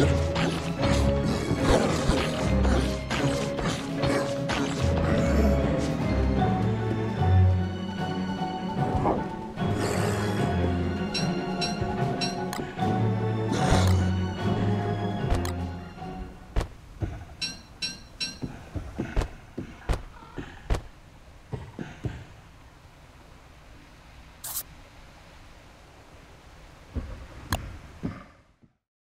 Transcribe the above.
了。